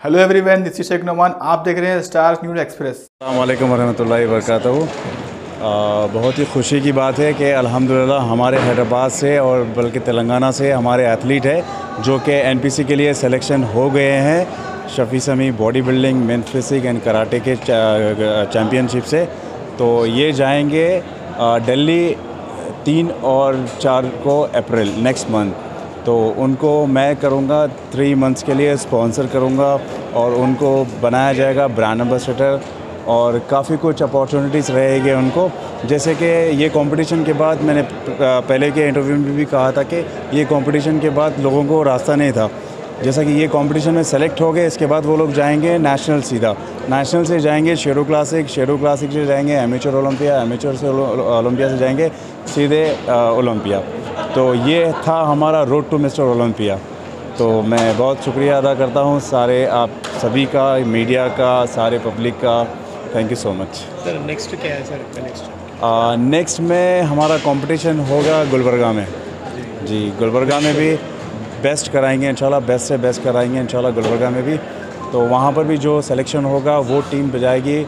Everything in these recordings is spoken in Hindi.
Hello everyone this Shaikh Numan आप देख रहे हैं स्टार न्यूज़ एक्सप्रेस अल्लाम वरहमल वरक बहुत ही खुशी की बात है कि अल्हम्दुलिल्लाह हमारे हैदराबाद से और बल्कि तेलंगाना से हमारे एथलीट है, जो कि एनपीसी के लिए सिलेक्शन हो गए हैं। Shafi Sami bodybuilding men physique and karate के चैम्पियनशिप से। तो ये जाएँगे दिल्ली तीन और चार को अप्रैल नेक्स्ट मंथ तो उनको मैं करूँगा थ्री मंथ्स के लिए स्पॉन्सर करूँगा और उनको बनाया जाएगा ब्रांड एम्बेसडर और काफ़ी कुछ अपॉर्चुनिटीज़ रहेगी उनको। जैसे कि ये कंपटीशन के बाद मैंने पहले के इंटरव्यू में भी कहा था कि ये कंपटीशन के बाद लोगों को रास्ता नहीं था। जैसा कि ये कंपटीशन में सेलेक्ट हो गए, इसके बाद वो लोग जाएँगे नेशनल सीधा। नेशनल से जाएँगे शेडो क्लासिक शेडो क्लासिक से जाएँगे एमेचर ओलंपिया एमेचर से ओलंपिया से जाएँगे सीधे ओलंपिया तो ये था हमारा रोड टू मिस्टर ओलंपिया तो मैं बहुत शुक्रिया अदा करता हूँ सारे आप सभी का मीडिया का सारे पब्लिक का। Thank you so much sir next क्या है सर नेक्स्ट नेक्स्ट में हमारा कंपटीशन होगा गुलबर्गा में। जी गुलबर्गा में भी बेस्ट कराएँगे इंशाल्लाह बेस्ट से बेस्ट कराएँगे इंशाल्लाह गुलबर्गा में भी। तो वहाँ पर भी जो सिलेक्शन होगा वो टीम बजाएगी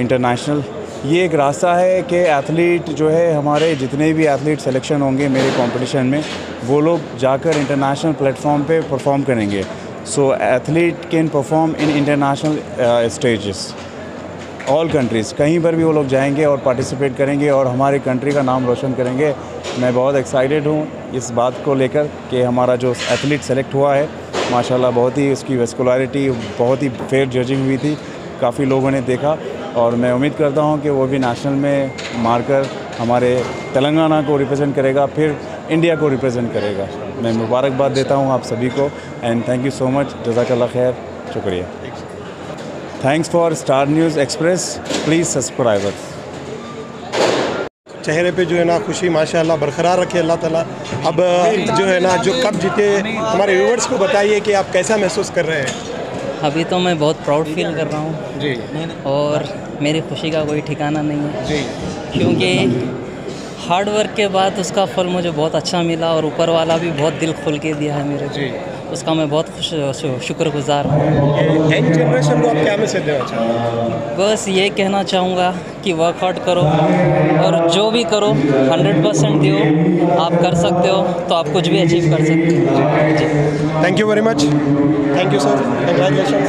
इंटरनेशनल ये एक रास्ता है कि एथलीट जो है, हमारे जितने भी एथलीट सिलेक्शन होंगे मेरे कंपटीशन में, वो लोग जाकर इंटरनेशनल प्लेटफॉर्म पे परफॉर्म करेंगे। So athlete can perform in international stages all countries कहीं पर भी वो लोग जाएँगे और पार्टिसिपेट करेंगे और हमारे कंट्री का नाम रोशन करेंगे। मैं बहुत एक्साइटेड हूँ इस बात को लेकर कि हमारा जो एथलीट सेलेक्ट हुआ है, माशाल्लाह बहुत ही उसकी वेस्कुलरिटी बहुत ही फेयर जजिंग हुई थी। काफ़ी लोगों ने देखा। और मैं उम्मीद करता हूँ कि वो भी नेशनल में मारकर हमारे तेलंगाना को रिप्रेजेंट करेगा, फिर इंडिया को रिप्रेजेंट करेगा। मैं मुबारकबाद देता हूँ आप सभी को and thank you so much जजाकल्ला खैर। शुक्रिया। Thanks for Star News Express please subscribe चेहरे पे जो है ना खुशी, माशाल्लाह बरकरार रखे अल्लाह ताला। अब, जो है ना, जो कब जीते, हमारे व्यूवर्स को बताइए कि आप कैसा महसूस कर रहे हैं? अभी तो मैं बहुत प्राउड फील कर रहा हूँ। जी। और मेरी खुशी का कोई ठिकाना नहीं है। जी। क्योंकि हार्ड वर्क के बाद उसका फल मुझे बहुत अच्छा मिला और ऊपर वाला भी बहुत दिल खोल के दिया है मेरे। जी। उसका मैं बहुत खुश शुक्रगुजार हूँ। यंग जनरेशन को आप क्या मैसेज देना चाहते बस ये कहना चाहूँगा कि वर्कआउट करो और जो भी करो हंड्रेड परसेंट दो आप कर सकते हो तो आप कुछ भी अचीव कर सकते हो। Thank you very much thank you sir congratulation